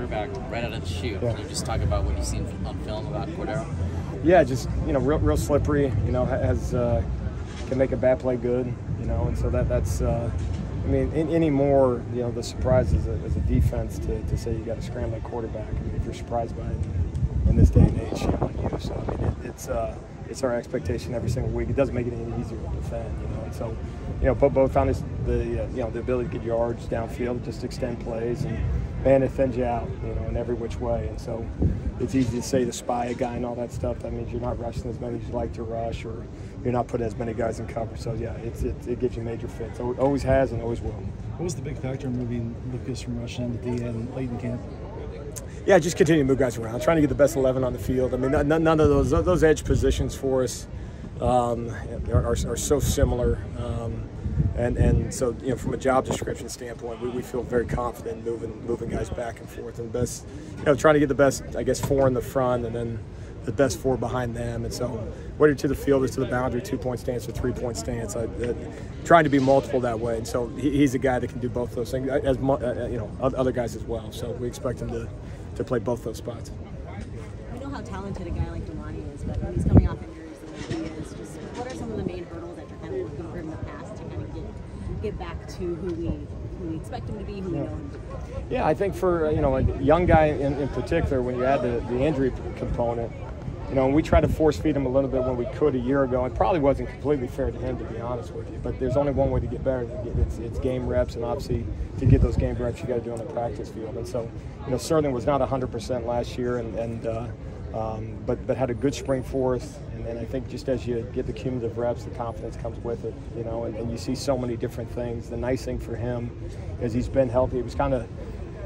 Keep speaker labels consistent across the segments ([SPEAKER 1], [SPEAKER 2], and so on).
[SPEAKER 1] quarterback right out of the chute.
[SPEAKER 2] Yeah.
[SPEAKER 1] Can you just talk about what you've seen on film about Cordeiro?
[SPEAKER 2] Yeah, just you know, real, real slippery. You know, has uh, can make a bad play good. You know, and so that that's. Uh, I mean, in, any more, you know, the surprise as a, as a defense to, to say you got to scramble a scrambling quarterback. I mean, if you're surprised by it in this day and age, shame on you. So I mean, it, it's uh, it's our expectation every single week. It doesn't make it any easier to defend, you know. And so, you know, both both found this, the uh, you know the ability to get yards downfield, just extend plays, and man, it thins you out, you know, in every which way. And so, it's easy to say to spy a guy and all that stuff. That means you're not rushing as many as you like to rush, or you're not putting as many guys in cover. So yeah, it's, it, it gives you major fits. It always has and always will.
[SPEAKER 3] What was the big factor in moving Lucas from rush end to D and late in camp?
[SPEAKER 2] Yeah, just continue to move guys around, trying to get the best 11 on the field. I mean, none, none of those those edge positions for us um, are, are, so similar. Um, and, and so, you know, from a job description standpoint, we, we feel very confident moving moving guys back and forth and best, you know, trying to get the best, I guess, four in the front and then the best four behind them. And so, whether to the field or to the boundary, two point stance or three point stance, I, uh, trying to be multiple that way. And so, he, he's a guy that can do both those things, as uh, you know, other guys as well. So, we expect him to, to play both those spots.
[SPEAKER 4] We know how talented a guy like Domani is, but he's coming off injuries the way he is, just what are some of the main hurdles that you're kind of looking for in the past to kind of get get back to who we who we expect him to be, who we know him to be?
[SPEAKER 2] Yeah, I think for you know a young guy in, in particular, when you add the, the injury component, you know, we tried to force feed him a little bit when we could a year ago. It probably wasn't completely fair to him, to be honest with you. But there's only one way to get better. It's, it's game reps, and obviously to get those game reps, you got to do on the practice field. And so, you know, Sterling was not 100% last year, and, and uh, um, but but had a good spring forth. And I think just as you get the cumulative reps, the confidence comes with it. You know, and, and you see so many different things. The nice thing for him is he's been healthy. He was kind of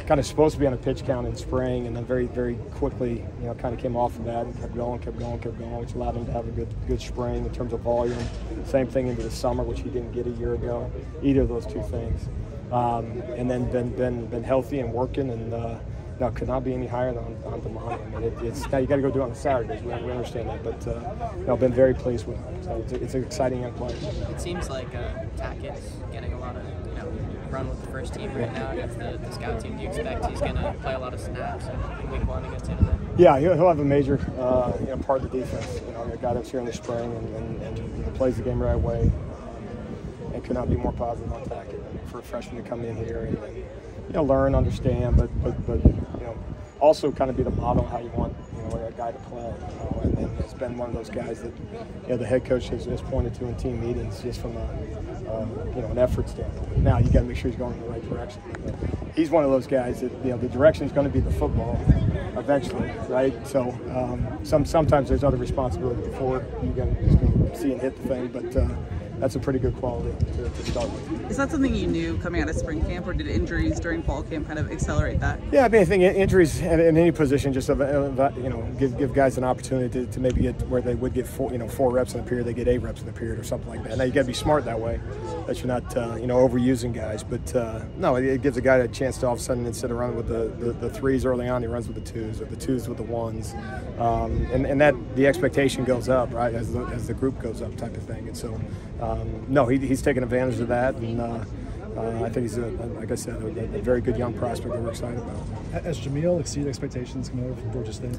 [SPEAKER 2] kind of supposed to be on a pitch count in spring, and then very, very quickly, you know, kind of came off of that and kept going, kept going, kept going, which allowed him to have a good, good spring in terms of volume. Same thing into the summer, which he didn't get a year ago. Either of those two things, um, and then been, been, been healthy and working, and uh, no, could not be any higher than on, on Domani. I mean, it, it's now you got to go do it on Saturdays. We, we understand that, but uh, you know, been very pleased with him. So it's, a, it's an exciting young player.
[SPEAKER 1] It seems like uh, Tackett's getting a lot of you know run with the first team right now against the, the scout team. Do you expect he's going to play a lot of snaps in week one against Innova?
[SPEAKER 2] Yeah, he'll, he'll have a major uh, you know, part of the defense. You know, a guy that's here in the spring and, and, and you know, plays the game right way. Um, and could not be more positive on Tackett for a freshman to come in here and, and you know learn, understand, but but but you know also kind of be the model how you want you know a guy to play. You know, and, and it's been one of those guys that you know the head coach has, has pointed to in team meetings just from a um, you know an effort standpoint. Now you got to make sure he's going in the right direction. But he's one of those guys that you know the direction is going to be the football eventually, right? So um, some sometimes there's other responsibility before you can just go see and hit the thing, but. Uh, that's a pretty good quality to, to, start with.
[SPEAKER 5] Is that something you knew coming out of spring camp, or did injuries during fall camp kind of accelerate that?
[SPEAKER 2] Yeah, I mean, I think injuries in, in any position just you know give, give guys an opportunity to, to, maybe get where they would get four you know four reps in a period, they get eight reps in a period or something like that. Now you got to be smart that way, that you're not uh, you know overusing guys. But uh, no, it, it, gives a guy a chance to all of a sudden instead of running with the, the, the, threes early on, he runs with the twos or the twos with the ones, um, and, and that the expectation goes up right as the, as the group goes up type of thing. And so um, no, he, he's taken advantage of that, and uh, uh, I think he's, a, like I said, a, a, very good young prospect that we're excited about.
[SPEAKER 3] Has Jamil exceeded expectations coming over from Georgia State?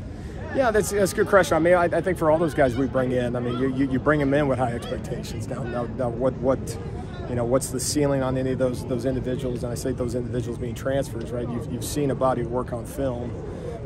[SPEAKER 2] Yeah, that's, that's a good question. I mean, I, I, think for all those guys we bring in, I mean, you, you, you bring them in with high expectations. Now, now, now what, what, you know, what's the ceiling on any of those those individuals? And I say those individuals being transfers, right? You've, you've seen a body of work on film.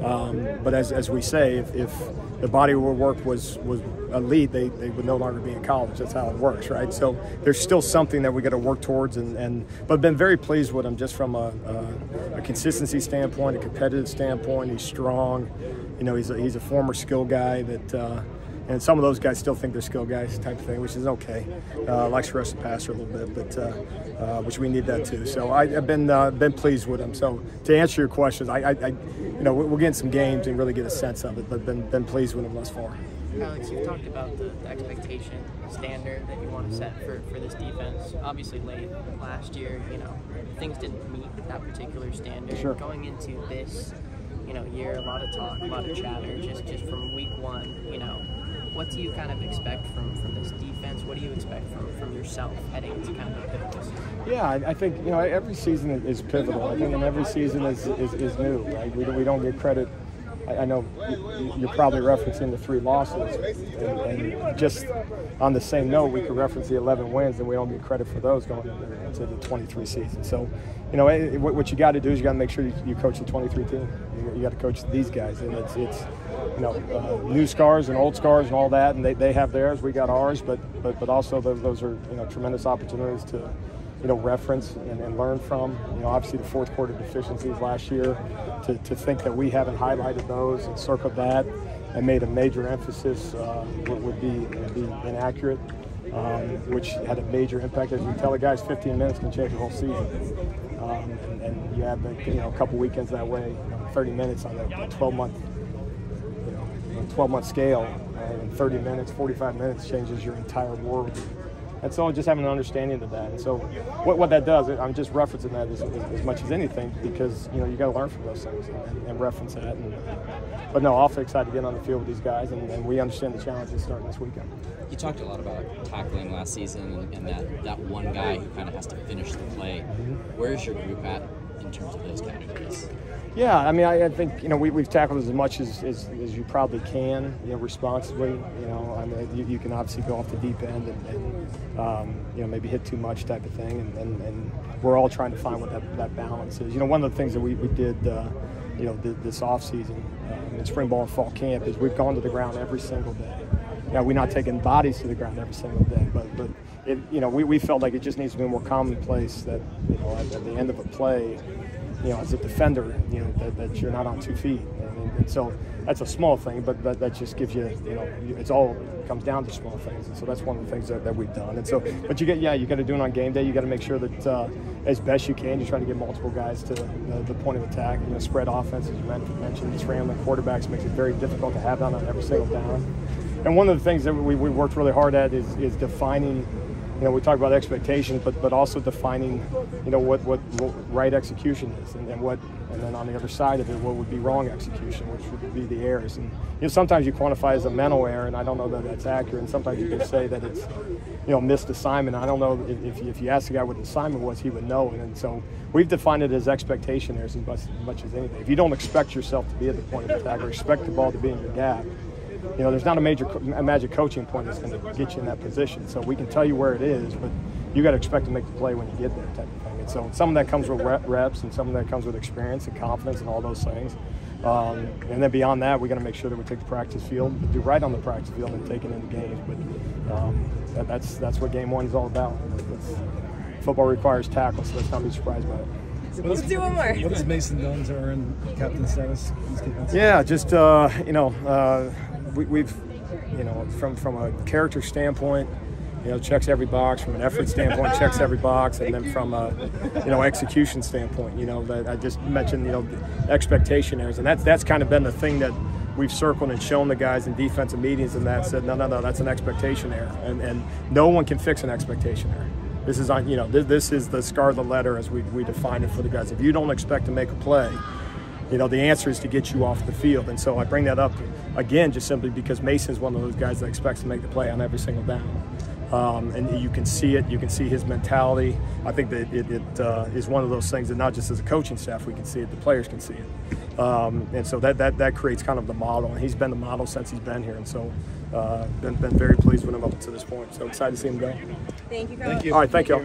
[SPEAKER 2] Um, but as, as we say, if, if the body of work was, was elite, they, they would no longer be in college. That's how it works, right? So there's still something that we got to work towards, and, and but been very pleased with him just from a, a, a, consistency standpoint, a competitive standpoint. He's strong. You know, he's a, he's a former skill guy that. Uh, and some of those guys still think they're skill guys type of thing, which is okay. Uh, likes to rush the passer a little bit, but uh, uh, which we need that too. So I, have been uh, been pleased with them. So to answer your questions, I, I, I you know, we'll get in some games and really get a sense of it, but been been pleased with him thus far.
[SPEAKER 1] Alex, you've talked about the, the expectation standard that you want to set for, for this defense. Obviously, late last year, you know, things didn't meet that particular standard.
[SPEAKER 2] Sure.
[SPEAKER 1] Going into this, you know, year, a lot of talk, a lot of chatter, just just from week one, you know what do you kind of expect from, from this defense? What do you expect from, from yourself heading into kind of a pivotal?
[SPEAKER 2] Yeah, I, I think you know every season is pivotal. I think, and every season is, is, is new. Right? We, don't- we don't get credit. I, I know you- you're probably referencing the three losses, and, and just on the same note, we could reference the 11 wins, and we don't get credit for those going into, the 23 season. So, you know, what, what you got to do is you got to make sure you, you coach the 23 team. You, you got to coach these guys, and it's it's you know uh, new scars and old scars and all that, and they, they have theirs, we got ours, but but but also those, those are you know tremendous opportunities to you know, reference and, and learn from. You know, obviously the fourth quarter deficiencies last year, to, to think that we haven't highlighted those and circled that and made a major emphasis uh, would, would be be inaccurate. Um, which had a major impact. As you tell the guys, 15 minutes can change the whole season. Um, and, and you have you know a couple weekends that way, you know, 30 minutes on a 12 month you know, 12 month scale, uh, in 30 minutes, 45 minutes changes your entire world. And so just having an understanding of that. And so what, what that does, I'm just referencing that as, as, as much as anything because, you know, you got to learn from those things and, and reference that. And, but no, awfully excited to get on the field with these guys and, and we understand the challenges starting this weekend.
[SPEAKER 6] You talked a lot about tackling last season and, and that, that one guy who kind of has to finish the play. Where is your group at in terms of those categories?
[SPEAKER 2] Yeah, I mean, I, I think you know we, we've tackled as much as, as, as you probably can, you know, responsibly. You know, I mean, you, you can obviously go off the deep end and, and um, you know maybe hit too much type of thing, and, and, and we're all trying to find what that, that balance is. You know, one of the things that we, we did, uh, you know, th- this off season um, in spring ball and fall camp is we've gone to the ground every single day. Now we're not taking bodies to the ground every single day, but but it, you know we, we felt like it just needs to be more commonplace that you know at, at the end of a play you know, as a defender, you know, that, that you're not on two feet. And, and so that's a small thing, but that, just gives you, you know, it's all comes down to small things. And so that's one of the things that, that we've done. And so, but you get, yeah, you got to do it on game day. You got to make sure that uh, as best you can, you try to get multiple guys to the, the point of attack. You know, spread offense, as you mentioned, it's scrambling quarterbacks makes it very difficult to have that on every single down. And one of the things that we, we worked really hard at is, is defining you know, we talk about expectations, but but also defining, you know, what what, what right execution is, and, and, what, and then on the other side of it, what would be wrong execution, which would be the errors. And you know, sometimes you quantify as a mental error, and I don't know that that's accurate. And sometimes you can say that it's, you know, missed assignment. I don't know if, if you, if you ask the guy what the assignment was, he would know. And, and so we've defined it as expectation errors as much, as much as anything. If you don't expect yourself to be at the point of attack or expect the ball to be in your gap, you know, there's not a major a magic coaching point that's going to get you in that position. So we can tell you where it is, but you got to expect to make the play when you get there, type of thing. And so some of that comes with reps, and some of that comes with experience and confidence and all those things. Um, and then beyond that, we got to make sure that we take the practice field, do right on the practice field, and take it into games. But um, that, that's that's what game one is all about. That's, football requires tackle, so let's not be surprised by it.
[SPEAKER 4] Let's do one more.
[SPEAKER 3] What does Mason done to earn captain status? in this defense?
[SPEAKER 2] Yeah, just uh, you know, uh, we, we've you know from from a character standpoint, you know, checks every box. From an effort standpoint, checks every box, and then from a you know execution standpoint, you know, that I just mentioned, you know, expectation errors, and that's that's kind of been the thing that we've circled and shown the guys in defensive meetings, and that said, no, no, no, that's an expectation error, and and no one can fix an expectation error. This is on, you know, this, this is the scarlet letter as we, we define it for the guys. If you don't expect to make a play, you know, the answer is to get you off the field. And so I bring that up again just simply because Mason's one of those guys that expects to make the play on every single down. Um, and you can see it. You can see his mentality. I think that it, it uh, is one of those things that not just as a coaching staff we can see it, the players can see it. Um, and so that, that that creates kind of the model. And he's been the model since he's been here. And so uh, been been very pleased with him up to this point. So excited to see him go.
[SPEAKER 4] Thank you,
[SPEAKER 3] Thank you.
[SPEAKER 2] All right, thank you.